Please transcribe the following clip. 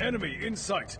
Enemy in sight.